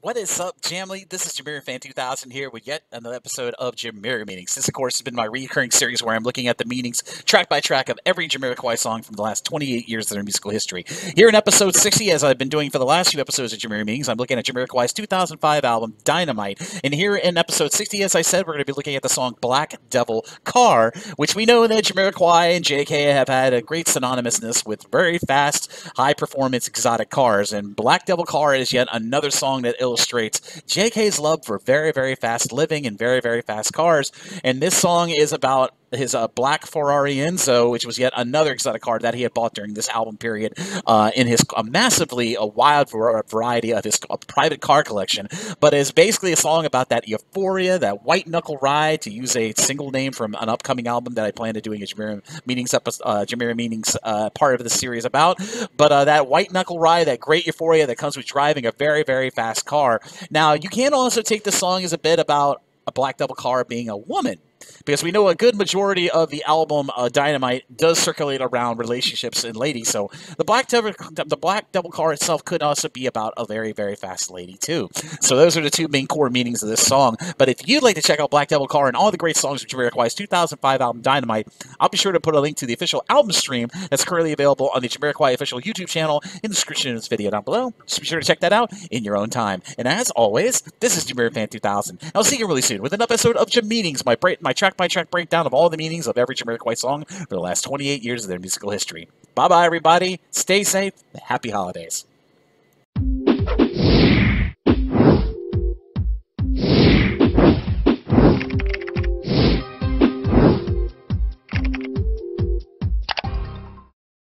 What is up, Jamily? This is Jamiro Fan 2000 here with yet another episode of Jamiro Meanings. This, of course, has been my recurring series where I'm looking at the meanings track by track of every Jamiroquai song from the last 28 years of their musical history. Here in episode 60, as I've been doing for the last few episodes of Jamiro Meanings, I'm looking at Jamiroquai's 2005 album Dynamite. And here in episode 60, as I said, we're going to be looking at the song Black Devil Car, which we know that Jamiroquai and JK have had a great synonymousness with very fast, high performance exotic cars. And Black Devil Car is yet another song that illustrates JK's love for very, very fast living and very, very fast cars. And this song is about his uh, black Ferrari Enzo, which was yet another exotic car that he had bought during this album period uh, in his uh, massively a wild variety of his private car collection. But it's basically a song about that euphoria, that white knuckle ride, to use a single name from an upcoming album that I plan to doing a Jamiro Meanings episode, uh, Jamiro Meanings uh, part of the series about. But uh, that white knuckle ride, that great euphoria that comes with driving a very, very fast car. Now, you can also take the song as a bit about a black devil car being a woman because we know a good majority of the album uh, Dynamite does circulate around relationships and ladies. So the Black Devil, the Black Devil car itself could also be about a very, very fast lady too. So those are the two main core meanings of this song. But if you'd like to check out Black Devil Car and all the great songs of Jamiroquai's 2005 album Dynamite, I'll be sure to put a link to the official album stream that's currently available on the Jamiroquai official YouTube channel in the description of this video down below. So be sure to check that out in your own time. And as always, this is Jamiro Fan 2000. I'll see you really soon with an episode of Jam Meanings, my, bright my track by track breakdown of all the meanings of every Jamiroquai song for the last 28 years of their musical history. Bye bye, everybody. Stay safe. Happy holidays.